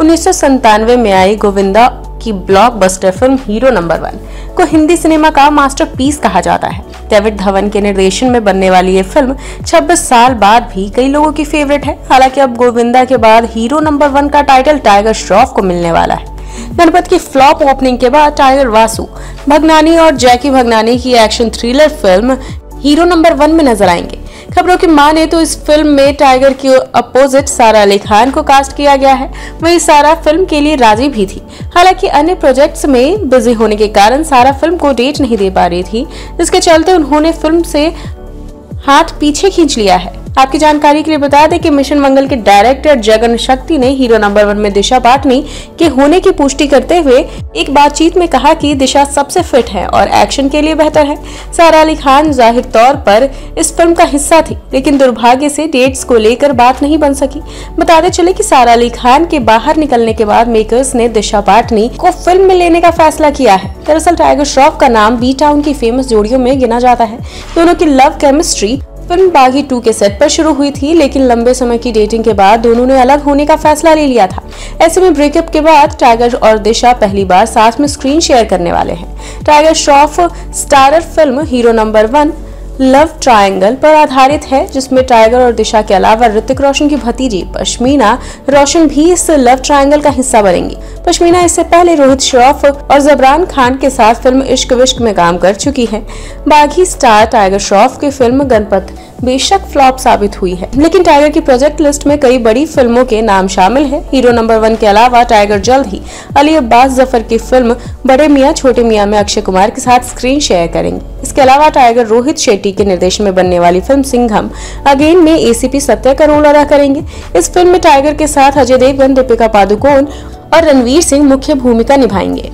उन्नीस में आई गोविंदा की blockbuster film hero number one को हिंदी सिनेमा का मास्टरपीस कहा जाता है। डेविड धवन के निर्देशन में बनने वाली ये फ़िल्म 26 साल बाद भी कई लोगों की फेवरेट है। हालाँकि अब गोविंदा के बाद हीरो नंबर वन का टाइटल टाइगर श्रॉफ को मिलने वाला है। गणपत की फ्लॉप ओपनिंग के बाद टाइगर वासु भगनानी और जैकी भगनानी की action thriller film hero number one में नज़र आएँगे। खबरों की माने तो इस फ़िल्म में टाइगर की अपोजिट सारा अली खान को कास्ट किया गया है। वही सारा फ़िल्म के लिए राज़ी भी थी। हालाँकि अन्य प्रोजेक्ट्स में बिज़ी होने के कारण सारा फ़िल्म को डेट नहीं दे पा रही थी। जिसके चलते उन्होंने फ़िल्म से हाथ पीछे खींच लिया है। आपकी जानकारी के लिए बता दें कि मिशन मंगल के डायरेक्टर जगन शक्ति ने हीरो नंबर वन में दिशा पाटनी के होने की पुष्टि करते हुए एक बातचीत में कहा कि दिशा सबसे फिट है और एक्शन के लिए बेहतर है। सारा अली खान ज़ाहिर तौर पर इस फ़िल्म का हिस्सा थी, लेकिन दुर्भाग्य से डेट्स को लेकर बात नहीं बन सकी। बताते चले की सारा अली खान के बाहर निकलने के बाद मेकर्स ने दिशा पाटनी को फ़िल्म में लेने का फैसला किया है। दरअसल टाइगर श्रॉफ का नाम बी टाउन की फ़ेमस जोड़ियों में गिना जाता है। दोनों की love chemistry film Baaghi two के सेट पर शुरू हुई थी, लेकिन लंबे समय की डेटिंग के बाद दोनों ने अलग होने का फैसला ले लिया था। ऐसे में ब्रेकअप के बाद टाइगर और दिशा पहली बार साथ में स्क्रीन शेयर करने वाले हैं। Tiger Shroff starrer film hero number one love triangle पर आधारित है, जिसमें टाइगर और दिशा के अलावा ऋतिक रोशन की भतीजी पश्मीना रोशन भी इस लव ट्रायंगल का हिस्सा बनेंगी। पश्मीना इससे पहले रोहित श्रॉफ और जबरान खान के साथ फ़िल्म इश्क विश्क में काम कर चुकी है। बागी स्टार टाइगर श्रॉफ की फ़िल्म गणपत बेशक फ्लॉप साबित हुई है, लेकिन टाइगर की प्रोजेक्ट लिस्ट में कई बड़ी फ़िल्मों के नाम शामिल है। हीरो नंबर वन के अलावा टाइगर जल्द ही अली अब्बास ज़फ़र की फ़िल्म बड़े मियाँ छोटे मियाँ में अक्षय कुमार के साथ स्क्रीन शेयर करेंगे। इसके अलावा टाइगर रोहित शेट्टी के निर्देशन में बनने वाली फ़िल्म सिंघम अगेन में एसीपी सत्या रोल अदा करेंगे। इस फ़िल्म में टाइगर के साथ अजय देवगन, दीपिका पादुकोण और रणवीर सिंह मुख्य भूमिका निभाएँगे।